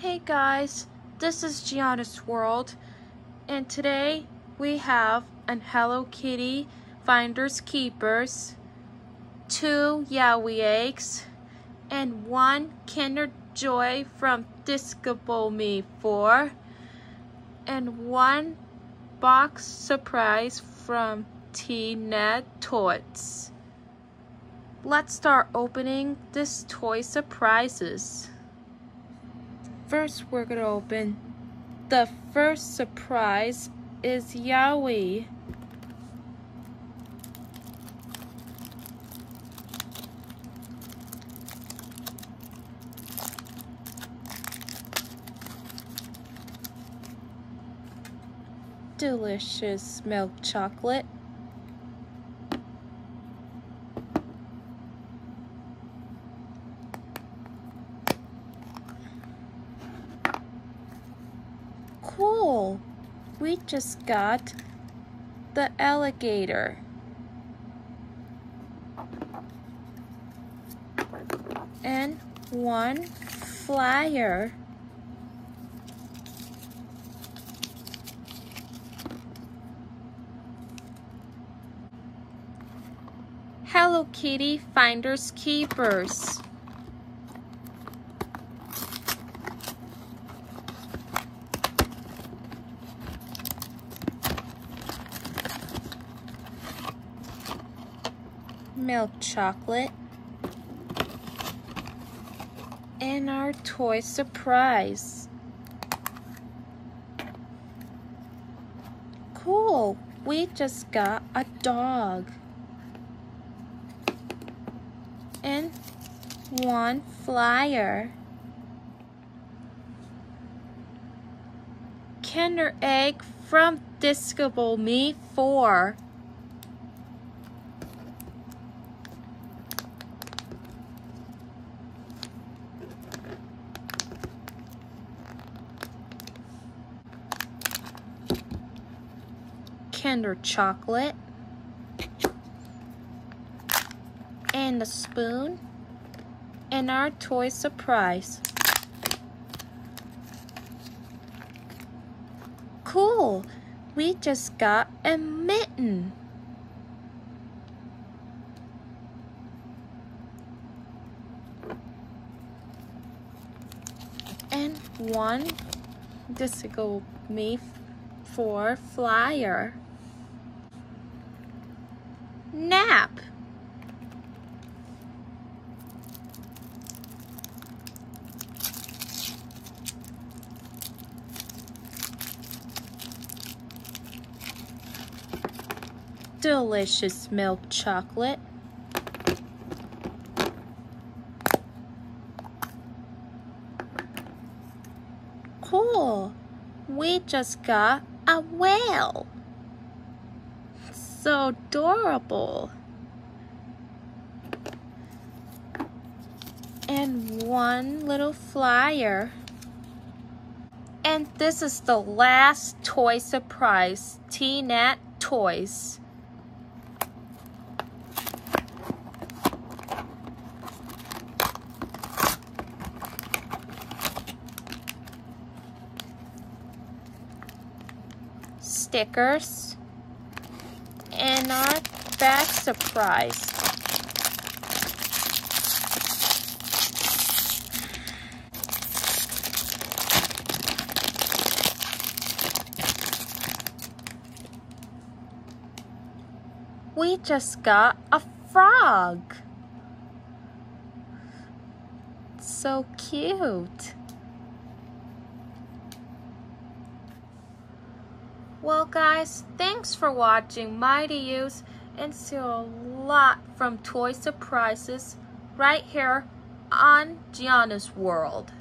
Hey guys, this is Gianna's World, and today we have an Hello Kitty Finders Keepers, two Yowie eggs, and one Kinder Joy from Despicable Me 4, and one box surprise from T-Net. Let's start opening this toy surprises. First, we're gonna open the first surprise is Yowie. Delicious milk chocolate. Cool! We just got the alligator. And one flyer. Hello Kitty Finders Keepers. Milk chocolate, and our toy surprise. Cool, we just got a dog. And one flyer. Kinder Egg from Despicable Me 4. Kinder chocolate and a spoon and our toy surprise. Cool! We just got a minion. And one Despicable Me 4 flyer nap. Delicious milk chocolate. Cool. We just got a whale so adorable. And one little flyer. And this is the last toy surprise, T-Net Toys. Stickers and our back surprise. We just got a frog. So cute. Well guys, thanks for watching Mighty Use and see a lot from Toy Surprises right here on Gianna's World.